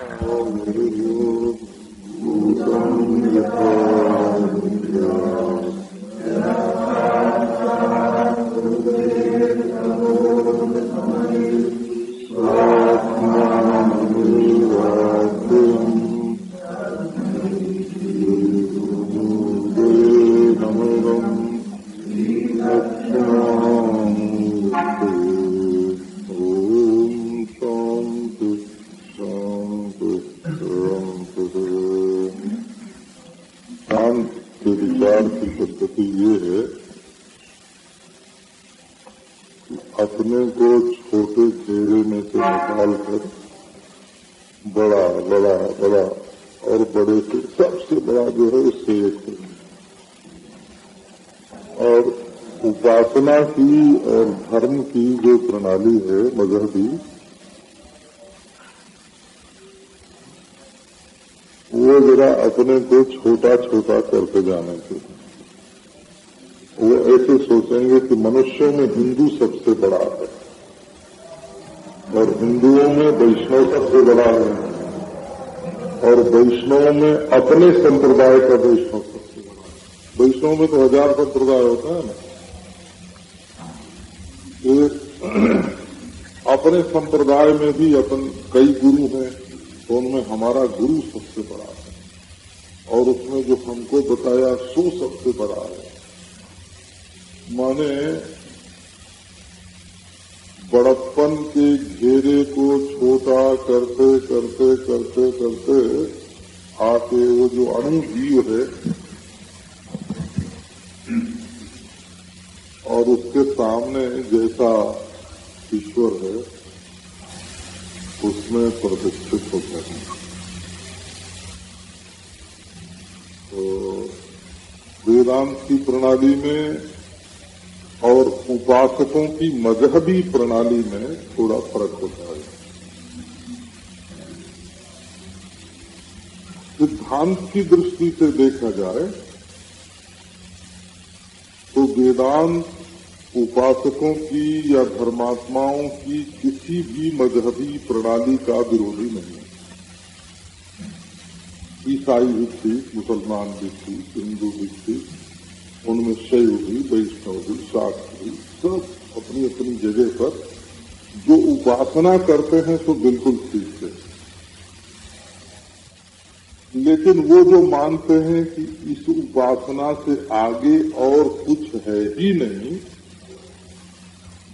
Thank you. अपने संप्रदाय का वैष्णव सबसे बड़ा है। वैष्णव में तो हज़ार संप्रदाय होता है ना। अपने संप्रदाय में भी अपन कई गुरु हैं तो उनमें हमारा गुरु सबसे बड़ा है। और उसमें जो हमको बताया, सो सबसे बड़ा है। माने, बड़प्पन के घेरे को छोटा करते करते करते करते आके वो जो अणु जीव है, और उसके सामने जैसा ईश्वर है, उसमें प्रतिष्ठित होते हैं तो वेदांत की प्रणाली में और उपासकों की मजहबी प्रणाली में थोड़ा फ़र्क होता है। सिद्धांत की दृष्टि से देखा जाए तो वेदांत उपासकों की या धर्मात्माओं की किसी भी मजहबी प्रणाली का विरोधी नहीं ईसाई भी थी मुसलमान भी थी हिंदू भी थी उनमें शैव भी वैष्णव भी शास्त्र भी सब अपनी अपनी जगह पर जो उपासना करते हैं तो बिल्कुल ठीक है। लेकिन वो जो मानते हैं कि इस उपासना से आगे और कुछ है ही नहीं,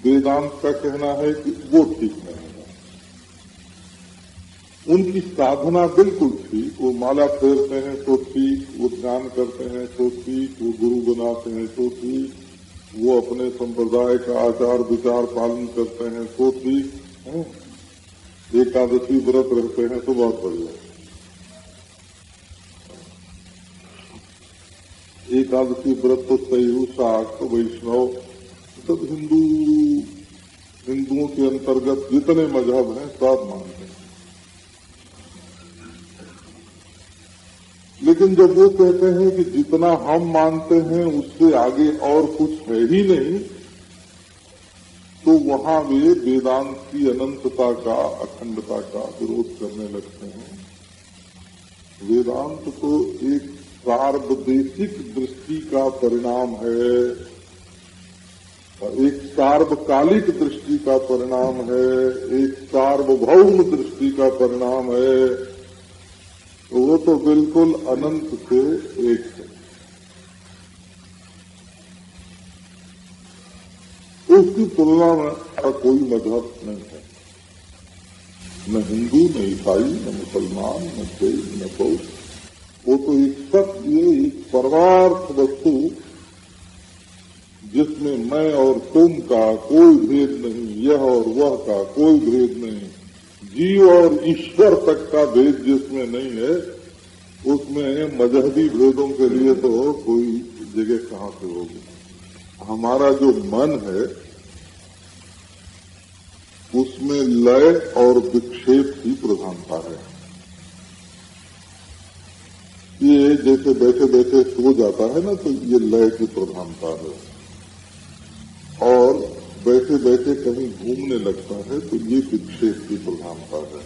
वेदांत का कहना है कि वो ठीक नहीं। उनकी साधना बिल्कुल ठीक वो माला फेरते हैं तो ठीक वो ध्यान करते हैं तो ठीक वो गुरु बनाते हैं तो ठीक वो अपने संप्रदाय का आचार विचार पालन करते हैं तो ठीक एकादशी व्रत रहते हैं तो बहुत बढ़िया एकादशी व्रत तो सही शाक्त वैष्णव, सब हिंदू, हिंदुओं के अंतर्गत जितने मज़हब हैं सब मानते लेकिन जब वो कहते हैं कि जितना हम मानते हैं, उससे आगे और कुछ है ही नहीं तो वहाँ वे वेदांत की अनंतता का, अखंडता का विरोध करने लगते हैं। वेदांत तो एक सार्वदेशिक दृष्टि का परिणाम है एक सार्वकालिक दृष्टि का परिणाम है, एक सार्वभौम दृष्टि का परिणाम है। वो तो बिल्कुल अनंत से एक। है उसकी तुलना में कोई मज़हब नहीं है। न हिंदू, न ईसाई, न मुसलमान, न जैन, न बौद्ध। वो तो एक सत्य एक परमार्थ वस्तु, जिसमें मैं और तुम का कोई भेद नहीं, यह और वह का कोई भेद नहीं। जीव और ईश्वर तक का भेद जिसमें नहीं है, उसमें मजहबी भेदों के लिए तो कोई जगह कहाँ से होगी? हमारा जो मन है, उसमें लय और विक्षेप की प्रधानता है। ये जैसे बैठे बैठे सो जाता है ना तो ये लय की प्रधानता है। बैठे बैठे कहीं घूमने लगता है तो ये विक्षेप की प्रधानता है।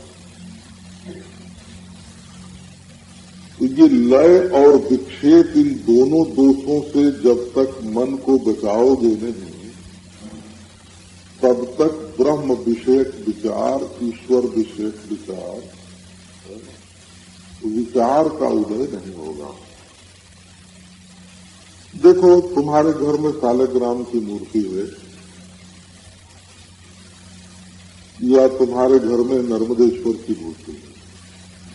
तो ये लय और विक्षेप इन दोनों दोषों से जब तक मन को बचाओगे नहीं, तब तक ब्रह्म विषयक विचार, ईश्वर विषयक विचार विचार का उदय नहीं होगा। देखो, तुम्हारे घर में सालग्राम की मूर्ति है। या तुम्हारे घर में नर्मदेश्वर की है।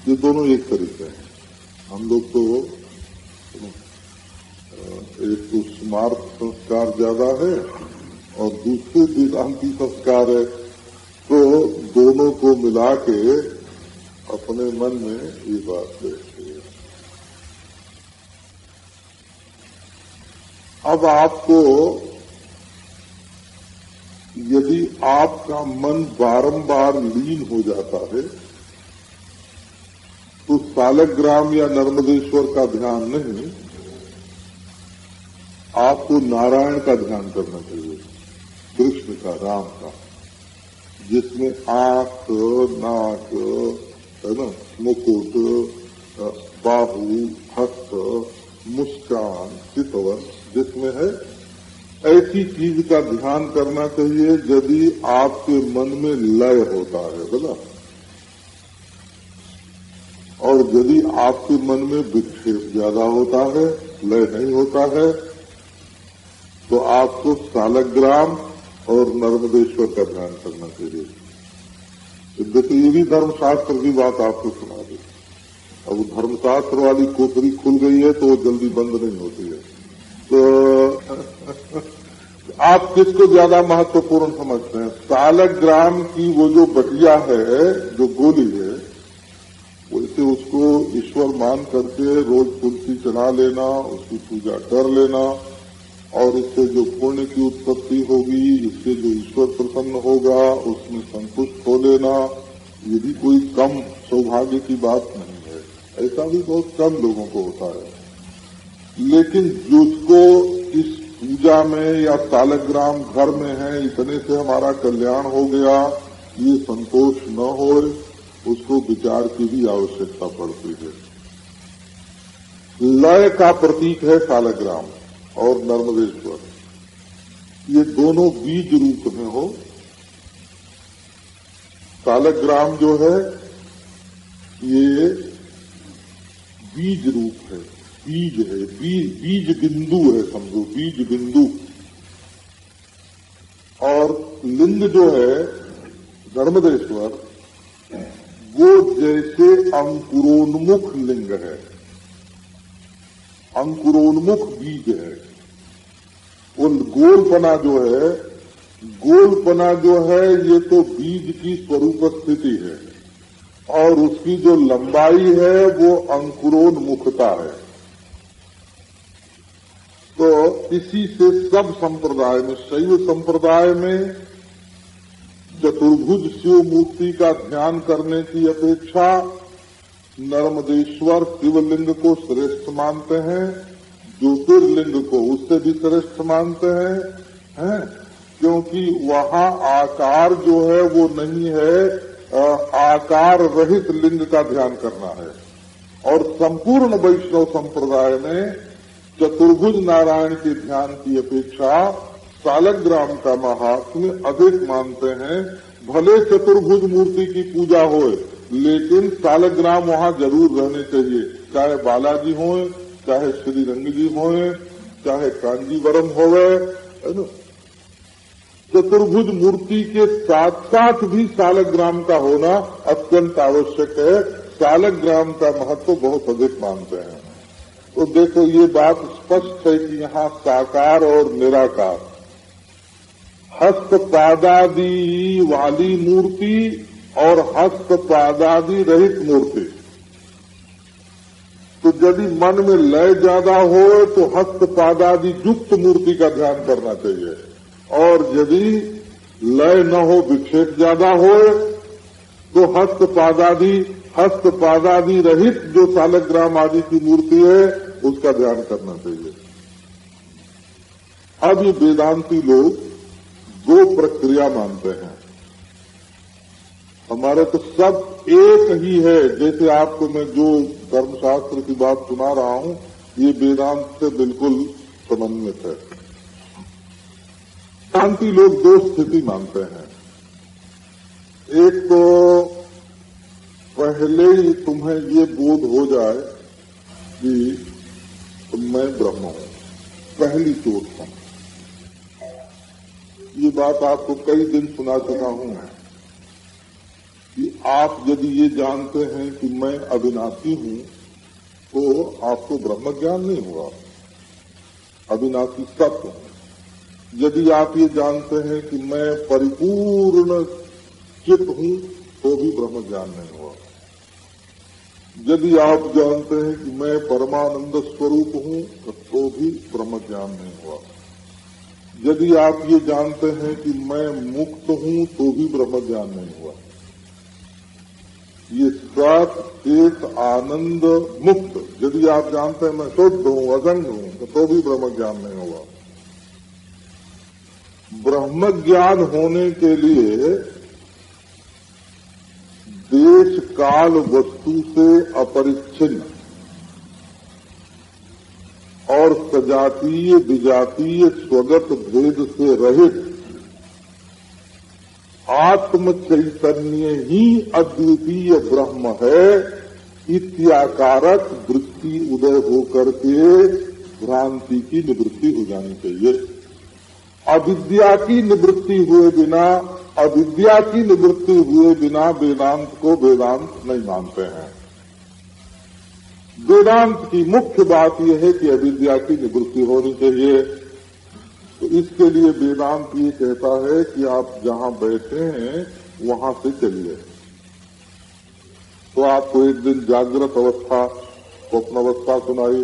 ये दोनों एक तरीके हैं। हम लोग तो एक तो स्मार्ट संस्कार ज़्यादा है और दूसरे वेदांति संस्कार है। तो दोनों को मिला के अपने मन में ये बात हैं। अब आपको यदि आपका मन बारंबार लीन हो जाता है तो सालग्राम या नर्मदेश्वर का ध्यान नहीं, आपको नारायण का ध्यान करना चाहिए, कृष्ण का, राम का, जिसमें आँख, नाक, है ना, मुकुट, बाहु, हस्त, मुस्कान चितवन जिसमें है ऐसी चीज़ का ध्यान करना चाहिए यदि आपके मन में लय होता है बोला और यदि आपके मन में विक्षेप ज़्यादा होता है, लय नहीं होता है तो आपको सालग्राम और नर्मदेश्वर का ध्यान करना चाहिए। देखिए, ये भी धर्मशास्त्र की बात आपको सुना दी। अब धर्मशास्त्र वाली कोठरी खुल गई है तो वो जल्दी बंद नहीं होती है। तो आप किसको ज़्यादा महत्वपूर्ण समझते हैं? सालग्राम की वो जो बटिया है, जो गोली है वैसे उसको ईश्वर मान करके रोज तुलसी चढ़ा लेना, उसकी पूजा कर लेना, और इससे जो पुण्य की उत्पत्ति होगी इससे जो ईश्वर प्रसन्न होगा, उसमें संतुष्ट हो लेना, ये भी कोई कम सौभाग्य की बात नहीं है। ऐसा भी बहुत कम लोगों को होता है। लेकिन जिसको इस पूजा में या सालग्राम घर में है, इतने से हमारा कल्याण हो गया, ये संतोष न हो, उसको विचार की भी आवश्यकता पड़ती है। लय का प्रतीक है सालग्राम और नर्मदेश्वर। ये दोनों बीज रूप में हो। सालग्राम जो है, ये बीज रूप है। बीज है बीज बीज बिंदु है समझो, बीज बिंदु। और लिंग जो है, धर्मदेश्वर, वो जैसे अंकुरोन्मुख लिंग है। अंकुरोन्मुख बीज है। वो गोलपना जो है, गोलपना जो है, ये तो बीज की स्वरूप स्थिति है। और उसकी जो लंबाई है, वो अंकुरोन्मुखता है। तो इसी से सब संप्रदाय में शैव संप्रदाय में चतुर्भुज शिव मूर्ति का ध्यान करने की अपेक्षा नर्मदेश्वर शिवलिंग को श्रेष्ठ मानते हैं ज्योतिर्लिंग को उससे भी श्रेष्ठ मानते हैं हैं? क्योंकि वहाँ आकार जो है वो नहीं है आ, आकार रहित लिंग का ध्यान करना है। और संपूर्ण वैष्णव संप्रदाय में चतुर्भुज नारायण के ध्यान की अपेक्षा सालग्राम का महात्म्य अधिक मानते हैं। भले चतुर्भुज मूर्ति की पूजा हो लेकिन सालग्राम वहाँ ज़रूर रहने चाहिए। चाहे बालाजी हो चाहे श्री रंग जी हो चाहे कांजीवरम हो चतुर्भुज मूर्ति के साथ साथ भी सालग्राम का होना अत्यंत आवश्यक है। सालग्राम का महत्व बहुत अधिक मानते हैं। तो देखो, ये बात स्पष्ट है कि यहाँ साकार और निराकार। हस्त पादादि वाली मूर्ति और हस्त पादादि रहित मूर्ति। तो यदि मन में लय ज़्यादा हो तो हस्त पादादि युक्त मूर्ति का ध्यान करना चाहिए। और यदि लय न हो, विक्षेप ज़्यादा हो तो हस्त पादादि हस्त पादादि रहित जो सालग्राम आदि की मूर्ति है उसका ध्यान करना चाहिए। अब ये वेदांती लोग दो प्रक्रिया मानते हैं। हमारे तो सब एक ही है। जैसे आपको मैं जो धर्मशास्त्र की बात सुना रहा हूँ, ये वेदांत से बिल्कुल समन्वित है। शांति लोग दो स्थिति मानते हैं। एक तो पहले ही तुम्हें ये बोध हो जाए कि मैं ब्रह्म हूँ, पहली चोट हूँ ये बात आपको कई दिन सुना चुका हूँ कि आप यदि ये जानते हैं कि मैं अविनाशी हूँ तो आपको ब्रह्म ज्ञान नहीं हुआ। अविनाशी सत्य यदि आप ये जानते हैं कि मैं परिपूर्ण चित्त हूँ तो भी ब्रह्म ज्ञान नहीं हुआ। यदि आप जानते हैं कि मैं परमानंद स्वरूप हूँ तो भी ब्रह्म ज्ञान नहीं हुआ। यदि आप ये जानते हैं कि मैं मुक्त हूँ तो भी ब्रह्म ज्ञान नहीं हुआ। ये सत एक आनंद मुक्त। यदि आप जानते हैं मैं शुद्ध हूँ अजंग हूँ तो, तो भी ब्रह्म ज्ञान नहीं हुआ। ब्रह्म ज्ञान होने के लिए देश काल वस्तु से अपरिच्छिन्न और सजातीय विजातीय स्वगत भेद से रहित आत्म चैतन्य ही अद्वितीय ब्रह्म है, इत्याकारक वृत्ति उदय होकर के भ्रांति की निवृत्ति हो जानी चाहिए। अविद्या की निवृत्ति हुए बिना, अविद्या की निवृत्ति हुए बिना वेदांत को वेदांत नहीं मानते हैं। वेदांत की मुख्य बात यह है कि अविद्या की निवृत्ति होनी चाहिए। तो इसके लिए वेदांत ये कहता है कि आप जहाँ बैठे हैं, वहाँ से चलिए। तो आपको एक दिन जागृत अवस्था, स्वप्न अवस्था सुनाई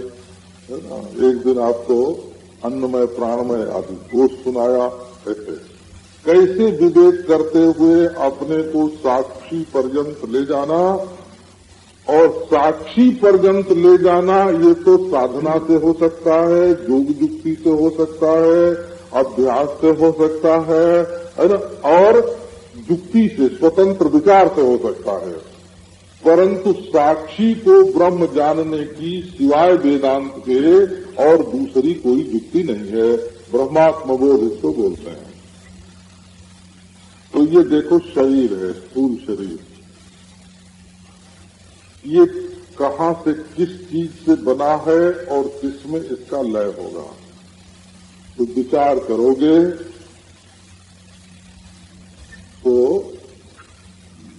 एक दिन आपको अन्नमय, प्राणमय आदि दोष सुनाया कैसे विवेक करते हुए अपने को साक्षी पर्यंत ले जाना? और साक्षी पर्यंत ले जाना, ये तो साधना से हो सकता है, योग युक्ति से हो सकता है, अभ्यास से हो सकता है और युक्ति से, स्वतंत्र विचार से हो सकता है। परंतु साक्षी को ब्रह्म जानने की सिवाय वेदांत के और दूसरी कोई युक्ति नहीं है। ब्रह्मात्मबोध इसको बोलते हैं। तो ये देखो शरीर है, स्थूल शरीर। ये कहाँ से किस चीज़ से बना है और किसमें इसका लय होगा? तो विचार करोगे तो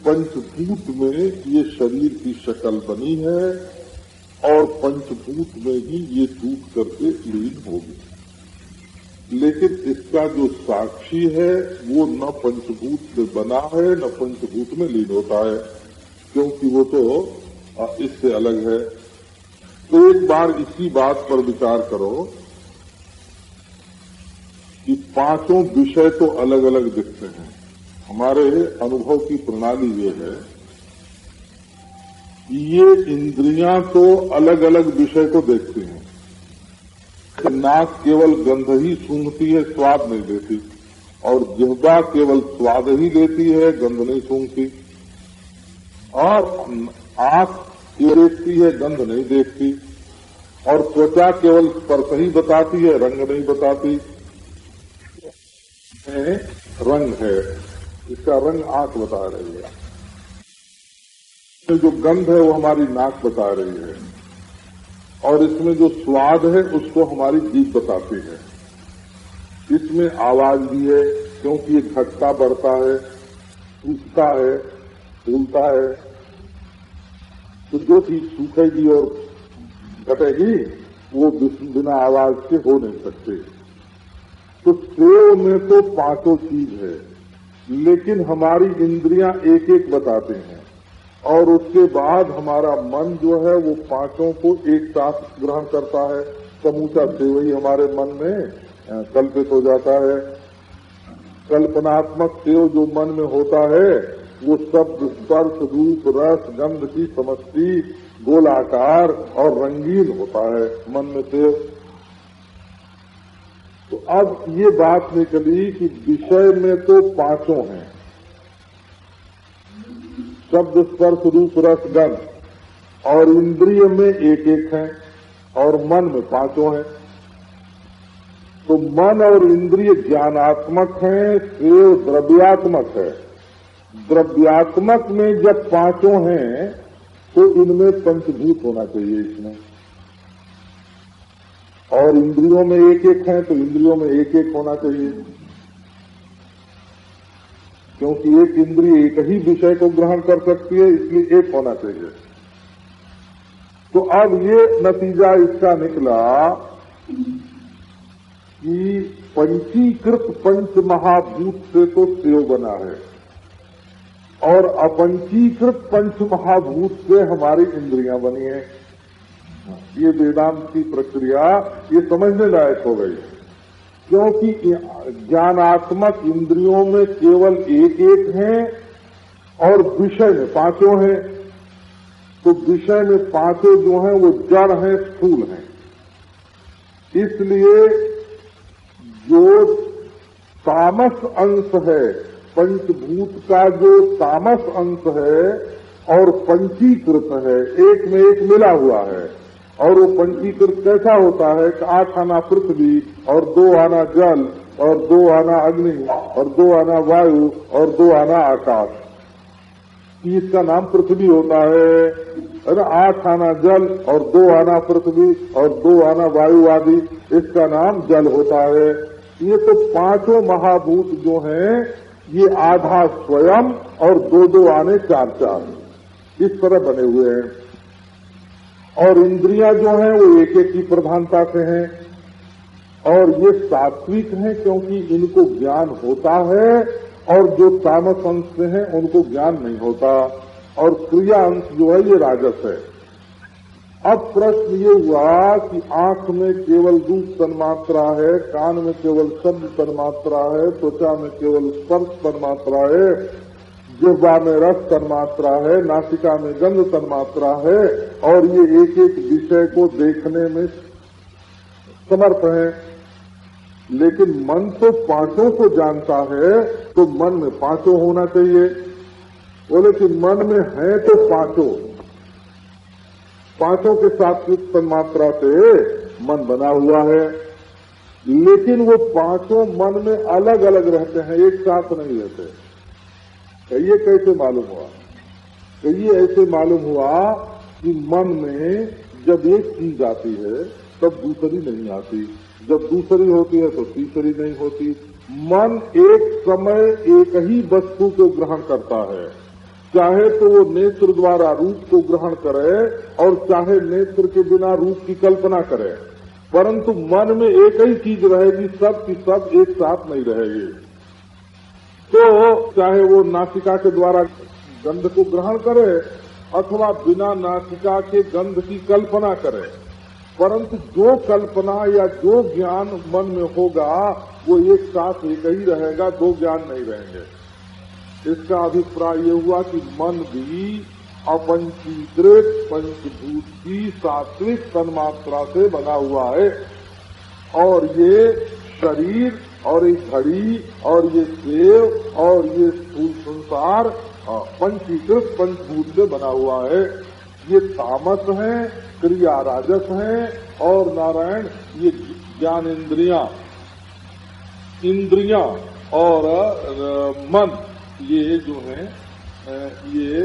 पंचभूत में ये शरीर की शक्ल बनी है और पंचभूत में ही ये टूट करके लीन होगी। लेकिन इसका जो साक्षी है, वो न पंचभूत से बना है, न पंचभूत में लीन होता है। क्योंकि वो तो इससे अलग है। तो एक बार इसी बात पर विचार करो कि पाँचों विषय तो अलग अलग दिखते हैं। हमारे अनुभव की प्रणाली ये है कि ये इंद्रियाँ तो अलग अलग विषय को देखती हैं। नाक केवल गंध ही सूंघती है, स्वाद नहीं देती। और जिहबा केवल स्वाद ही देती है, गंध नहीं सूंघती। और आँख देखती है, गंध नहीं देखती। और त्वचा केवल स्पर्श ही बताती है, रंग नहीं बताती। रंग है। इसका रंग आँख बता रही है। इसमें जो गंध है, वो हमारी नाक बता रही है। और इसमें जो स्वाद है, उसको हमारी जीप बताती है। इसमें आवाज़ भी है, क्योंकि ये घटता, बढ़ता है, सूखता है, फूलता है। तो जो चीज़ सूखेगी और घटेगी, वो बिना आवाज़ के हो नहीं सकते। तो सेव में तो पाँचों चीज़ है। लेकिन हमारी इंद्रियाँ एक एक बताते हैं। और उसके बाद हमारा मन जो है, वो पाँचों को एक साथ ग्रहण करता है। समूचा सेव ही हमारे मन में कल्पित हो जाता है। कल्पनात्मक सेव जो मन में होता है, वो शब्द, स्पर्श, रूप, रस, गंध की समष्टि, गोलाकार और रंगीन होता है मन में सेव। तो अब ये बात निकली कि विषय में तो पाँचों हैं। शब्द स्पर्श रूप रस गंध, और इंद्रिय में एक एक है, और मन में पाँचों हैं। तो मन और इंद्रिय ज्ञानात्मक है सेव द्रव्यात्मक है। द्रव्यात्मक में जब पाँचों हैं तो इनमें पंचभूत होना चाहिए इसमें। और इंद्रियों में एक एक है तो इंद्रियों में एक एक होना चाहिए। क्योंकि एक इंद्रिय एक ही विषय को ग्रहण कर सकती है, इसलिए एक होना चाहिए। तो अब ये नतीजा इसका निकला कि पंचीकृत पंच महाभूत से तो सेव बना है। और अपंचीकृत पंच महाभूत से हमारी इंद्रियाँ बनी है। ये वेदांत की प्रक्रिया ये समझने लायक हो गई। क्योंकि ज्ञानात्मक इंद्रियों में केवल एक एक है और विषय में पाँचों हैं। तो विषय में पाँचों जो हैं, वो जड़ हैं, स्थूल हैं। इसलिए जो तामस अंश है, पंचभूत का जो तामस अंश है और पंचीकृत है, एक में एक मिला हुआ है। और वो पंचीकृत कैसा होता है कि आठ आना पृथ्वी और दो आना जल और दो आना अग्नि और दो आना वायु और दो आना आकाश। इसका नाम पृथ्वी होता है ना? आठ आना जल और दो आना पृथ्वी और दो आना वायु आदि, इसका नाम जल होता है। ये तो पाँचों महाभूत जो हैं, ये आधा स्वयं और दो दो आने चार चार। इस तरह बने हुए हैं। और इंद्रियाँ जो हैं, वो एक एक की प्रधानता से हैं। और ये सात्विक हैं क्योंकि इनको ज्ञान होता है, और जो तामस अंश से हैं, उनको ज्ञान नहीं होता। और क्रिया अंश जो है, ये राजस है। अब प्रश्न ये हुआ कि आँख में केवल रूप तन्मात्रा है, कान में केवल शब्द तन्मात्रा है, त्वचा में केवल स्पर्श तन्मात्रा है जिह्वा में रस तन्मात्रा है, नासिका में गंध तन्मात्रा है, और ये एक एक विषय को देखने में समर्थ है। लेकिन मन तो पाँचों को जानता है तो मन में पाँचों होना चाहिए। बोले कि मन में है तो पाँचों। पाँचों के सात्विक तन्मात्रा से मन बना हुआ है। लेकिन वो पाँचों मन में अलग अलग रहते हैं, एक साथ नहीं रहते। कहिए कैसे मालूम हुआ? कहिए ऐसे मालूम हुआ कि मन में जब एक चीज़ आती है, तब दूसरी नहीं आती। जब दूसरी होती है तो तीसरी नहीं होती। मन एक समय एक ही वस्तु को ग्रहण करता है। चाहे तो वो नेत्र द्वारा रूप को ग्रहण करे और चाहे नेत्र के बिना रूप की कल्पना करे। परंतु मन में एक ही चीज़ रहेगी, सब की सब एक साथ नहीं रहेगी। तो चाहे वो नासिका के द्वारा गंध को ग्रहण करे अथवा बिना नासिका के गंध की कल्पना करे, परंतु जो कल्पना या जो ज्ञान मन में होगा, वो एक साथ एक ही रहेगा, दो ज्ञान नहीं रहेंगे। इसका अभिप्राय ये हुआ कि मन भी अपंचीकृत, पंचभूत की सात्विक तन्मात्रा से बना हुआ है, और ये शरीर और ये घड़ी, और ये सेव, और ये स्थूल संसार पंचीकृत पंचभूत से बना हुआ है। ये तामस है, क्रिया राजस है, और नारायण, ये ज्ञान इंद्रिया। इंद्रिया और मन, ये जो है ये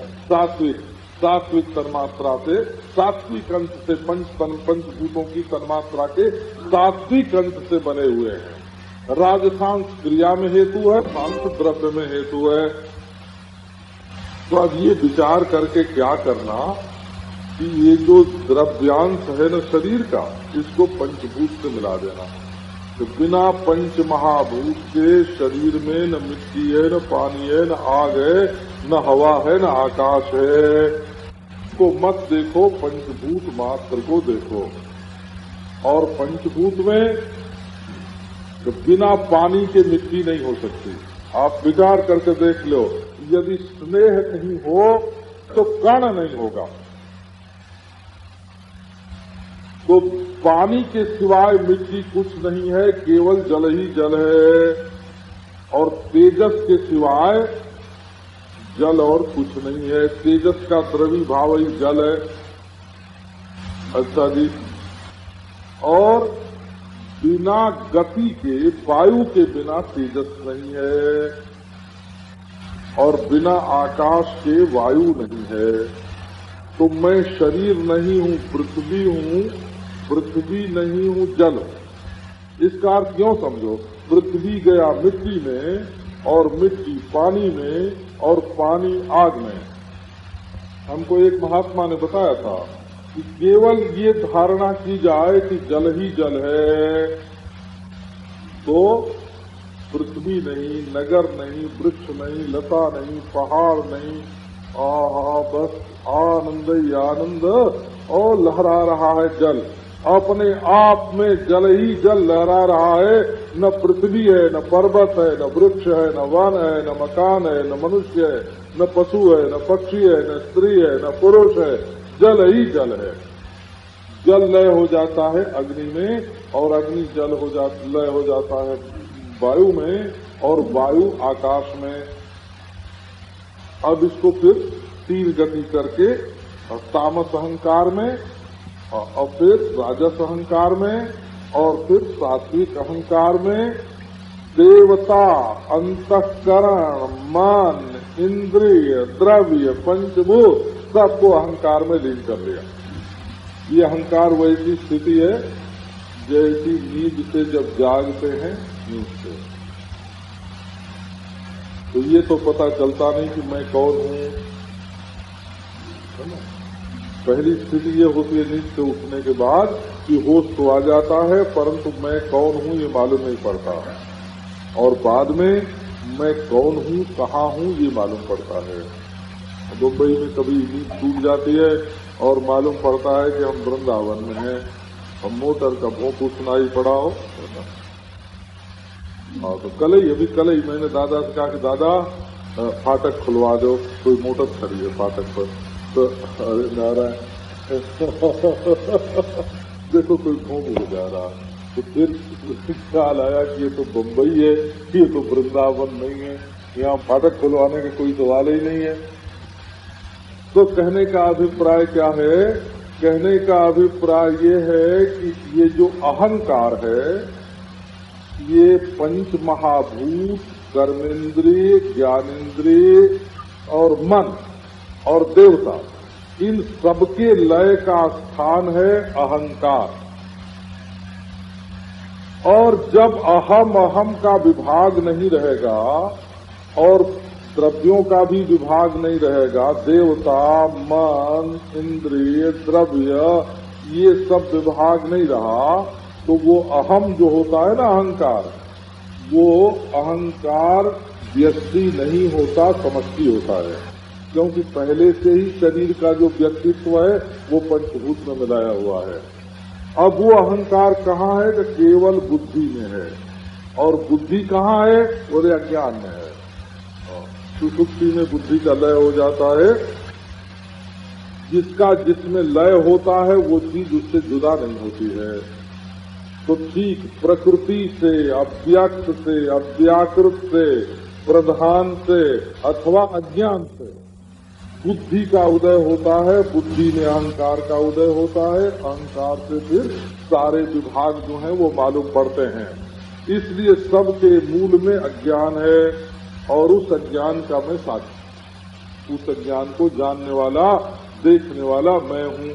सात्विक सात्विक तन्मात्रा से, सात्विक अंश से पंच, पंचभूतों की तन्मात्रा के सात्विक अंश से बने हुए हैं। राजस्थान क्रिया में हेतु है, शांत द्रव्य में हेतु है। तो अब ये विचार करके क्या करना कि ये जो द्रव्यांश है न शरीर का, इसको पंचभूत से मिला देना। तो बिना पंच महाभूत के शरीर में न मिट्टी है, न पानी है, न आग है, न हवा है, न आकाश है। को मत देखो, पंचभूत मात्र को देखो। और पंचभूत में तो बिना पानी के मिट्टी नहीं हो सकती। आप विचार करके देख लो, यदि स्नेह नहीं हो तो कण नहीं होगा। तो पानी के सिवाय मिट्टी कुछ नहीं है, केवल जल ही जल है। और तेजस के सिवाय जल और कुछ नहीं है। तेजस का द्रवी भाव ही जल है। अच्छा जी। और बिना गति के, वायु के बिना तेजस नहीं है और बिना आकाश के वायु नहीं है। तो मैं शरीर नहीं हूँ पृथ्वी हूँ पृथ्वी नहीं हूँ, जल। इसका अर्थ क्यों समझो? पृथ्वी गया मिट्टी में और मिट्टी पानी में और पानी आग में। हमको एक महात्मा ने बताया था कि केवल ये धारणा की जाए कि जल ही जल है तो पृथ्वी नहीं नगर नहीं वृक्ष नहीं लता नहीं पहाड़ नहीं आहा बस आनंद ही आनंद और लहरा रहा है जल अपने आप में जल ही जल लहरा रहा है न पृथ्वी है न पर्वत है न वृक्ष है न वन है न मकान है न मनुष्य है न पशु है न पक्षी है न स्त्री है न पुरुष है जल ही जल है। जल लय हो जाता है अग्नि में और अग्नि जल हो जा, लय हो जाता है वायु में और वायु आकाश में। अब इसको फिर तीन गति करके तामस अहंकार में और फिर राजस अहंकार में और फिर सात्विक अहंकार में। देवता, अंतकरण, मन, इंद्रिय, द्रव्य, पंचभूत सबको अहंकार में लीन कर लिया। ये अहंकार वैसी स्थिति है, जैसी नींद से जब जागते हैं, नींद से। तो ये तो पता चलता नहीं कि मैं कौन हूँ। पहली स्थिति ये होती है नींद से उठने के बाद कि होश तो आ जाता है, परंतु मैं कौन हूँ ये मालूम नहीं पड़ता। और बाद में मैं कौन हूँ, कहाँ हूँ ये मालूम पड़ता है। दुबई में कभी नींद टूट जाती है और मालूम पड़ता है कि हम वृंदावन में हैं। हम मोटर का भोंपू सुनाई पड़ा हो। हाँ तो कल ही अभी कल ही मैंने दादा से कहा कि दादा फाटक खुलवा दो, कोई मोटर खड़ी है फाटक पर। तो अरे नारायण। देखो, कोई भोंपू हो जा रहा। तो फिर ख्याल आया कि ये तो बम्बई है, ये तो वृंदावन नहीं है। यहाँ फाटक खुलवाने का कोई सवाल ही नहीं है। तो कहने का अभिप्राय क्या है? कहने का अभिप्राय ये है कि ये जो अहंकार है, ये पंच महाभूत कर्मेंद्रिय ज्ञानेन्द्रिय और मन और देवता, इन सबके लय का स्थान है अहंकार। और जब अहम अहम का विभाग नहीं रहेगा और द्रव्यों का भी विभाग नहीं रहेगा। देवता, मन, इंद्रिय, द्रव्य, ये सब विभाग नहीं रहा। तो वो अहम जो होता है ना अहंकार, वो अहंकार व्यक्ति नहीं होता, समष्टि होता है। क्योंकि पहले से ही शरीर का जो व्यक्तित्व है, वो पंचभूत में मिलाया हुआ है। अब वो अहंकार कहाँ है? कि केवल बुद्धि में है। और बुद्धि कहाँ है? वो अज्ञान में है। सुसुप्ति में बुद्धि का लय हो जाता है। जिसका जिसमें लय होता है, वो चीज़ उससे जुदा नहीं होती है। तो ठीक प्रकृति से, अव्यक्त से, अव्याकृत से, प्रधान से, अथवा अज्ञान से, बुद्धि का उदय होता है, बुद्धि में अहंकार का उदय होता है, अहंकार से फिर सारे विभाग जो हैं, वो मालूम पड़ते हैं। इसलिए सबके मूल में अज्ञान है। और उस अज्ञान का मैं साक्षी उस अज्ञान को जानने वाला, देखने वाला मैं हूँ।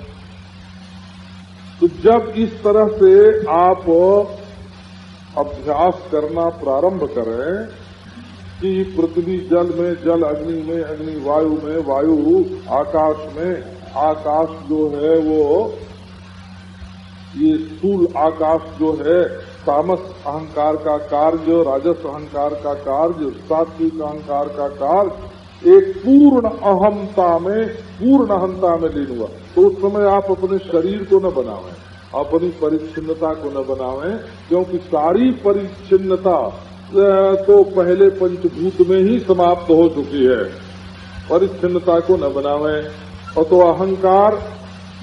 तो जब इस तरह से आप अभ्यास करना प्रारंभ करें कि पृथ्वी जल में, जल अग्नि में, अग्नि वायु में, वायु आकाश में, आकाश जो है वो, ये स्थूल आकाश जो है तामस अहंकार का कार्य राजस अहंकार का कार्य सात्विक अहंकार का कार्य एक पूर्ण अहमता में, पूर्ण अहमता में लीन हुआ। तो उस समय आप अपने शरीर को न बनावें, अपनी परिच्छिन्नता को न बनावें, क्योंकि सारी परिच्छिन्नता तो पहले पंचभूत में ही समाप्त हो चुकी है। परिच्छिन्नता को न बनावें, और तो अहंकार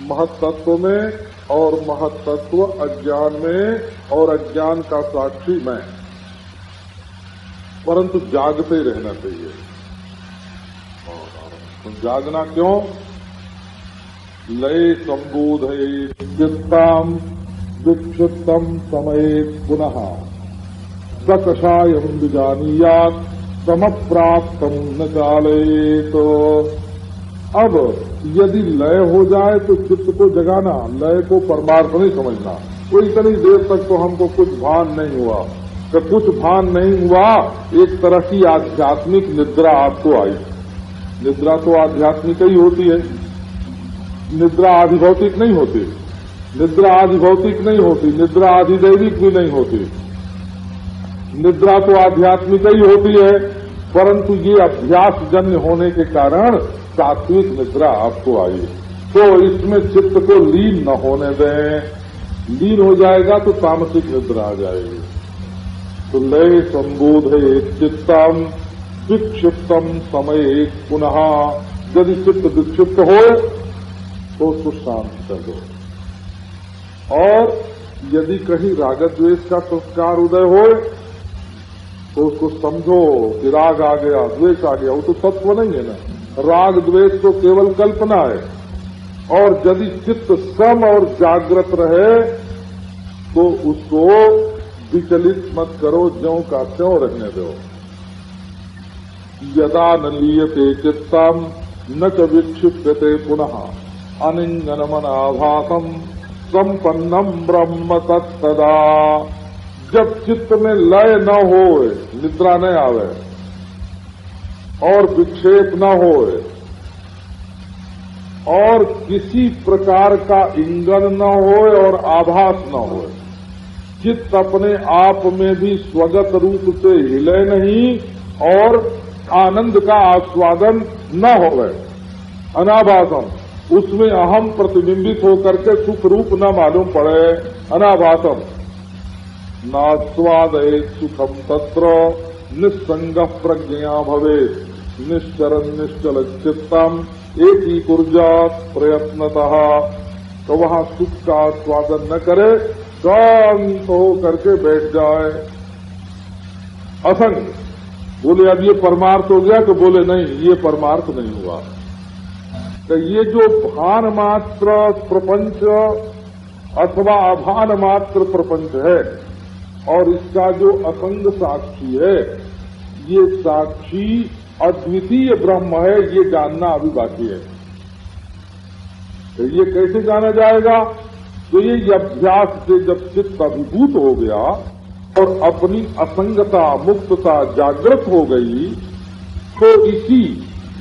महत्व में और महत्व अज्ञान में और अज्ञान का साक्षी मैं। परंतु जागते रहना चाहिए। जागना क्यों? लय संबोधे चित्ताम विक्षिप्तम समय पुनः। सकषायम विजानीयात समप्राप्तम न चाले तो अब यदि लय हो जाए तो चित्त को जगाना, लय को परमार्थ नहीं समझना। कोई इतनी देर तक तो हमको कुछ भान नहीं हुआ। तो कुछ भान नहीं हुआ, एक तरह की आध्यात्मिक निद्रा आपको आई। निद्रा तो आध्यात्मिक ही होती है। निद्रा आधिभौतिक नहीं होती। निद्रा आधिभौतिक नहीं होती। निद्रा आधिदैविक भी नहीं होती। निद्रा तो आध्यात्मिक ही होती है, परंतु ये अभ्यास जन्य होने के कारण सात्विक निद्रा आपको आई। तो इसमें चित्त को लीन न होने दें। लीन हो जाएगा तो तामसिक निद्रा आ जाएगी। तो लय संबोधे चित्तम, विक्षिप्तम समय पुनः। यदि चित्त विक्षिप्त हो तो उसको शांत कर दो। और यदि कहीं रागद्वेश का संस्कार उदय हो तो उसको समझो कि राग आ गया, द्वेष आ गया, वो तो तत्व नहीं है ना। राग द्वेष तो केवल कल्पना है। और यदि चित्त सम और जागृत रहे तो उसको विचलित मत करो, ज्यो का त्यों रहने दो। यदा न लीयते चित्तम न च विक्षिप्यते पुनः। अनिंगनमनाभासम संपन्नम ब्रह्म तत्तदा जब चित्त में लय न हो निद्रा न आवे और विक्षेप न हो और किसी प्रकार का इंगन न हो और आभास न हो चित्त अपने आप में भी स्वगत रूप से हिले नहीं और आनंद का आस्वादन न हो अनाभासम, उसमें अहम प्रतिबिंबित होकर के सुख रूप न मालूम पड़े। अनाभासम नास्वाद सुखम तत्र, निस्संग प्रज्ञा भवे निश्चरन निश्चल चित्तम एक ही ऊर्जा प्रयत्नतः। तो वहाँ सुख का स्वादन न करे शांत हो करके बैठ जाए। असंग, बोले, अब ये परमार्थ हो गया तो बोले, नहीं, ये परमार्थ नहीं हुआ। तो ये जो भान मात्र प्रपंच अथवा अभान मात्र प्रपंच है, और इसका जो असंग साक्षी है, ये साक्षी अद्वितीय ब्रह्म है, ये जानना अभी बाकी है। तो ये कैसे जाना जाएगा? तो ये अभ्यास से जब चित्त अभिभूत हो गया और अपनी असंगता, मुक्तता जागृत हो गई तो इसी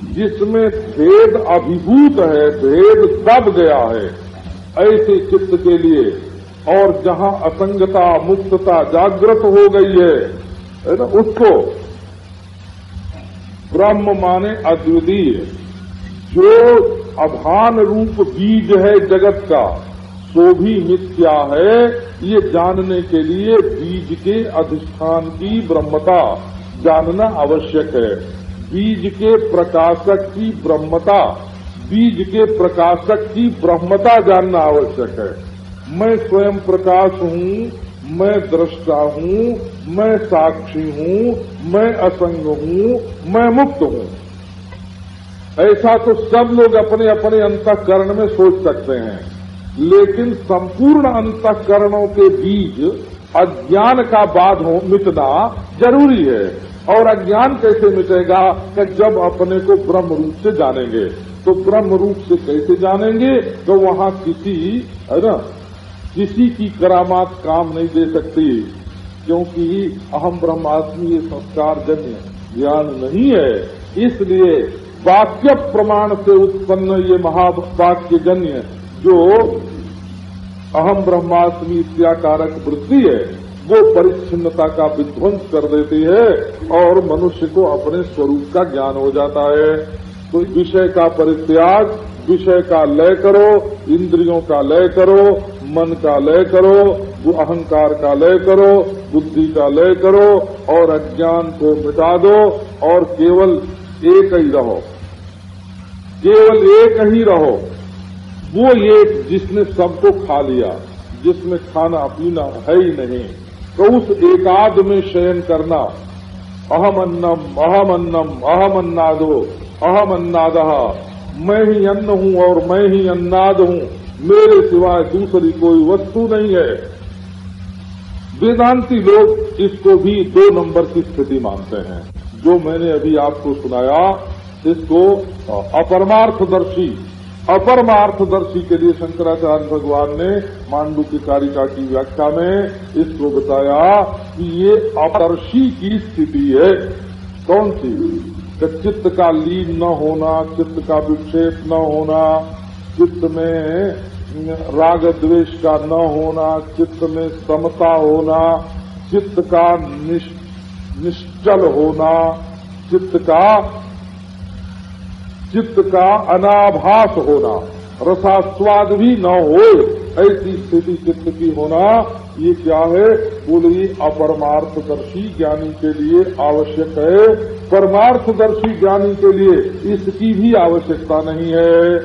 जिसमें भेद अभिभूत है, भेद दब गया है, ऐसे चित्त के लिए, और जहाँ असंगता, मुक्तता जागृत हो गई है ना, उसको ब्रह्म माने अद्वितीय। जो अभान रूप बीज है जगत का सो भी मिथ्या है। ये जानने के लिए बीज के अधिष्ठान की ब्रह्मता जानना आवश्यक है। बीज के प्रकाशक की ब्रह्मता, बीज के प्रकाशक की ब्रह्मता जानना आवश्यक है। मैं स्वयं प्रकाश हूँ मैं दृष्टा हूँ, मैं साक्षी हूँ, मैं असंग हूँ, मैं मुक्त हूँ। ऐसा तो सब लोग अपने अपने अंतकरण में सोच सकते हैं। लेकिन संपूर्ण अंतकरणों के बीच अज्ञान का बाध हो, मिटना ज़रूरी है। और अज्ञान कैसे मिटेगा कि जब अपने को ब्रह्म रूप से जानेंगे? तो ब्रह्म रूप से कैसे जानेंगे? तो वहाँ किसी, है ना किसी की करामात काम नहीं दे सकती, क्योंकि अहम ब्रह्मास्मि ये संस्कार जन्य ज्ञान नहीं है। इसलिए वाक्य प्रमाण से उत्पन्न ये महावाक्य जन्य जो अहम ब्रह्मास्मि इत्याकारक वृत्ति है, वो परिच्छिन्नता का विध्वंस कर देती है और मनुष्य को अपने स्वरूप का ज्ञान हो जाता है। तो विषय का परित्याग, विषय का लय करो, इंद्रियों का लय करो मन का लय करो वो अहंकार का लय करो, बुद्धि का लय करो, और अज्ञान को मिटा दो, और केवल एक ही रहो। केवल एक ही रहो। वो एक जिसने सबको खा लिया, जिसमें खाना पीना है ही नहीं। तो उस एकाद में शयन करना। अहम अन्नम अहम अन्नम अहम अन्नादो अहम अन्नाद मैं ही अन्न हूँ और मैं ही अन्नाद हूँ। मेरे सिवाय दूसरी कोई वस्तु नहीं है। वेदांती लोग इसको भी दो नंबर की स्थिति मानते हैं। जो मैंने अभी आपको सुनाया, इसको अपरमार्थदर्शी अपरमार्थदर्शी के लिए शंकराचार्य भगवान ने मांडू की कारिका की व्याख्या में इसको बताया कि ये अपदर्शी की स्थिति है। कौन सी? चित्त का लीन न होना, चित्त का विक्षेप न होना, चित्त में राग द्वेष का न होना, चित्त में समता होना, चित्त का निश्चल होना, चित्त का चित्त का अनाभास होना, रसास्वाद भी न हो, ऐसी स्थिति चित्त की होना, ये क्या है? बोले अपरमार्थदर्शी ज्ञानी के लिए आवश्यक है। परमार्थदर्शी ज्ञानी के लिए इसकी भी आवश्यकता नहीं है।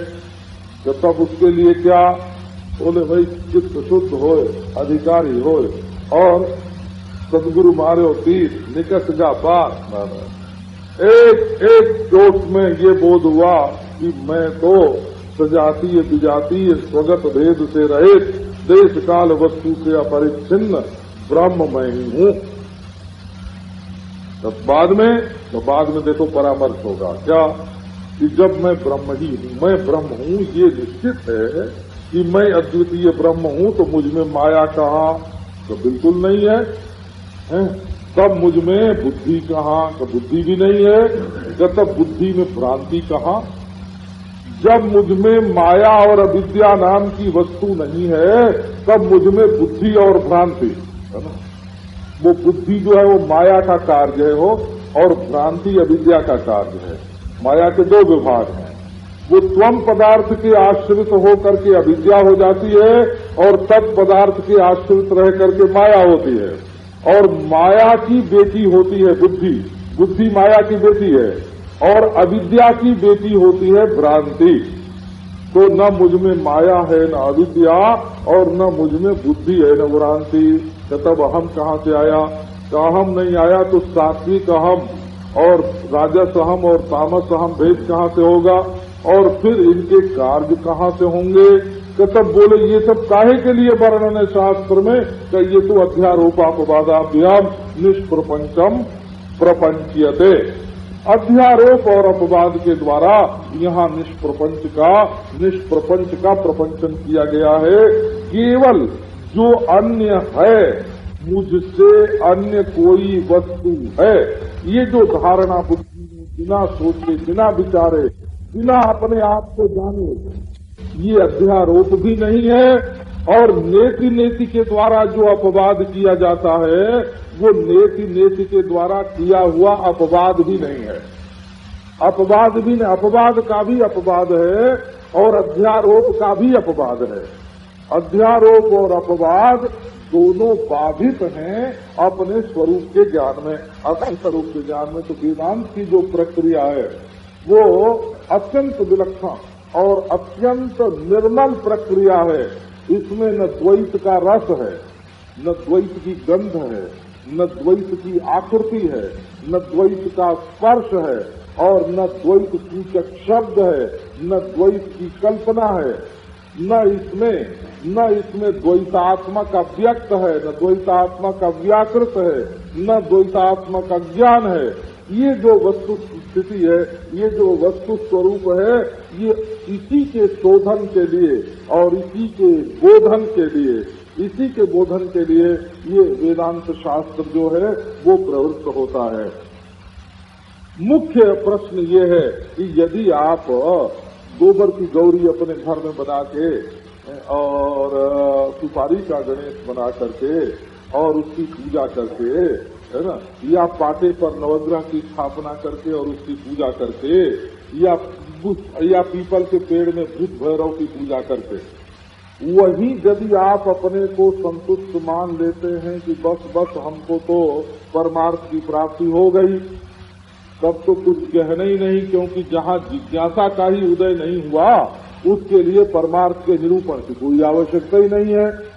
तो तब उसके लिए क्या? बोले, भाई, चित्त शुद्ध हो अधिकारी हो और सदगुरु मारे तीर, निकट जा पार एक एक चोट में ये बोध हुआ कि मैं तो सजातीय, विजातीय, स्वगत भेद से रहित देश काल वस्तु से अपरिच्छिन्न ब्रह्म मैं ही हूँ। तब बाद में तो बाद में देखो परामर्श होगा। क्या? कि जब मैं ब्रह्म ही हूँ मैं ब्रह्म हूँ ये निश्चित है कि मैं अद्वितीय ब्रह्म हूँ तो मुझमें माया कहा? तो बिल्कुल नहीं है, है? तब मुझमें बुद्धि कहा? तो बुद्धि भी नहीं है। जब तब बुद्धि में भ्रांति कहा? जब मुझमें माया और अविद्या नाम की वस्तु नहीं है तब मुझमें बुद्धि और भ्रांति है ना? वो बुद्धि जो है वो माया का कार्य है हो और भ्रांति अविद्या का कार्य है। माया के दो विभाग हैं। वो त्वम पदार्थ के आश्रित होकर के अविद्या हो जाती है और तत्पदार्थ के आश्रित रह करके माया होती है। और माया की बेटी होती है बुद्धि। बुद्धि माया की बेटी है। और अविद्या की बेटी होती है भ्रांति। तो न मुझमें माया है, न अविद्या, और न मुझमें बुद्धि है, न भ्रांति। तब अहम कहाँ से आया? तो अहम नहीं आया तो सात्विक अहम और राजस अहम और तामस अहम भेद कहाँ से होगा? और फिर इनके कार्य कहाँ से होंगे? कि तब बोले, ये सब काहे के लिए वर्णन है शास्त्र में? कि ये तो अध्यारोपापवादाभ्याम निष्प्रपंचम प्रपंचयते। अध्यारोप और अपवाद के द्वारा यहाँ निष्प्रपंच का निष्प्रपंच का प्रपंचन किया गया है। केवल जो अन्य है मुझसे अन्य कोई वस्तु है? ये जो धारणा बुद्धि बिना सोचे, बिना विचारे, बिना अपने आप को जाने, ये अध्यारोप भी नहीं है। और नेति नेति के द्वारा जो अपवाद किया जाता है, वो नेति नेति के द्वारा किया हुआ अपवाद भी नहीं है। अपवाद भी नहीं, अपवाद का भी अपवाद है, और अध्यारोप का भी अपवाद है। अध्यारोप और अपवाद दोनों बाधित हैं अपने स्वरूप के ज्ञान में। अपने स्वरूप के ज्ञान में तो वेदांत की जो प्रक्रिया है, वो अत्यंत विलक्षण और अत्यंत निर्मल प्रक्रिया है। इसमें न द्वैत का रस है, न द्वैत की गंध है, न द्वैत की आकृति है, न द्वैत का स्पर्श है और न द्वैत सूचक शब्द है, न द्वैत की कल्पना है। न इसमें न इसमें द्वैतात्मक व्यक्त है, न द्वैतात्मक व्याकृत है, न द्वैतात्मक ज्ञान है। ये जो वस्तु स्थिति है, ये जो वस्तु स्वरूप है, ये इसी के शोधन के लिए और इसी के बोधन के लिए, इसी के बोधन के लिए ये वेदांत शास्त्र जो है, वो प्रवृत्त होता है। मुख्य प्रश्न ये है कि यदि आप गोबर की गौरी अपने घर में बना के, और सुपारी का गणेश बना करके, और उसकी पूजा करके, है ना? या पाटे पर नवग्रह की स्थापना करके और उसकी पूजा करके, या या पीपल के पेड़ में भूत भैरव की पूजा करके। वही यदि आप अपने को संतुष्ट मान लेते हैं कि बस बस हमको तो परमार्थ की प्राप्ति हो गई। तब तो कुछ कहना ही नहीं क्योंकि जहाँ जिज्ञासा का ही उदय नहीं हुआ उसके लिए परमार्थ के निरूपण की कोई आवश्यकता ही नहीं है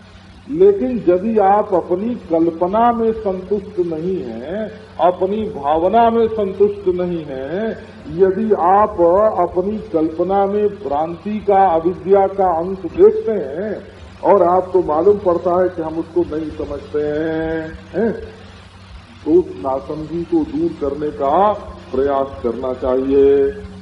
लेकिन यदि आप अपनी कल्पना में संतुष्ट नहीं हैं, अपनी भावना में संतुष्ट नहीं हैं, यदि आप अपनी कल्पना में भ्रांति का अविद्या का अंश देखते हैं और आपको मालूम पड़ता है कि हम उसको नहीं समझते हैं, हैं? तो नासमझी को दूर करने का प्रयास करना चाहिए।